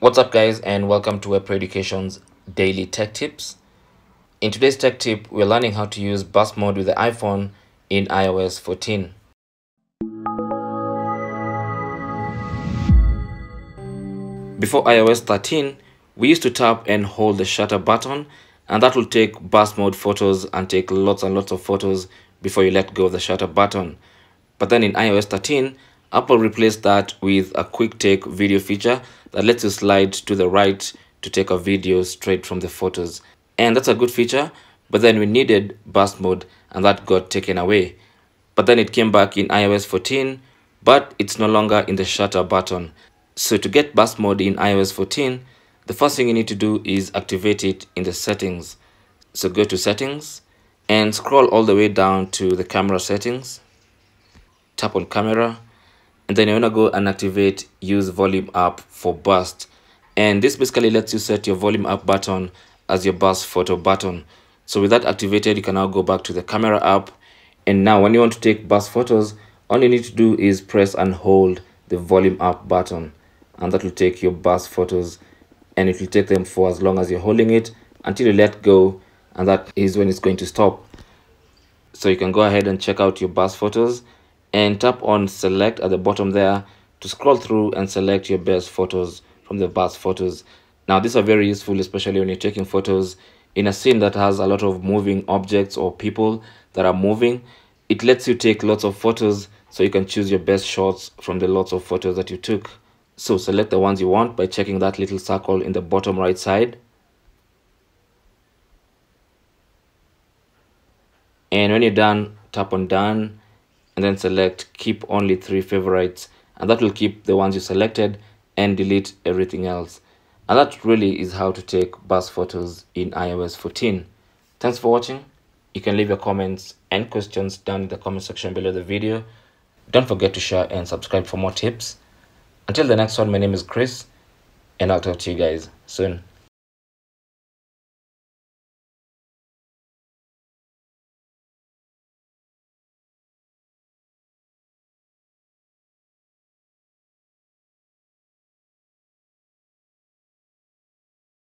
What's up guys and welcome to Web Education's daily tech tips. In today's tech tip, we're learning how to use burst mode with the iPhone in iOS 14. Before iOS 13, we used to tap and hold the shutter button and that will take burst mode photos and take lots and lots of photos before you let go of the shutter button. But then in iOS 13, Apple replaced that with a QuickTake video feature that lets you slide to the right to take a video straight from the photos. And that's a good feature, but then we needed burst mode and that got taken away. But then it came back in iOS 14, but it's no longer in the shutter button. So to get burst mode in iOS 14, the first thing you need to do is activate it in the settings. So go to settings and scroll all the way down to the camera settings. Tap on camera and then you're gonna go and activate use volume up for burst. And this basically lets you set your volume up button as your burst photo button. So with that activated you can now go back to the camera app. And now when you want to take burst photos all you need to do is press and hold the volume up button. And that will take your burst photos and it will take them for as long as you're holding it until you let go. And that is when it's going to stop. So you can go ahead and check out your burst photos and tap on select at the bottom there to scroll through and select your best photos from the burst photos. Now these are very useful especially when you're taking photos in a scene that has a lot of moving objects or people that are moving. It lets you take lots of photos so you can choose your best shots from the lots of photos that you took. So select the ones you want by checking that little circle in the bottom right side. And when you're done tap on done and then select keep only three favorites and that will keep the ones you selected and delete everything else. And that really is how to take burst photos in iOS 14 thanks for watching. You can leave your comments and questions down in the comment section below the video. Don't forget to share and subscribe for more tips. Until the next one my name is Chris and I'll talk to you guys soon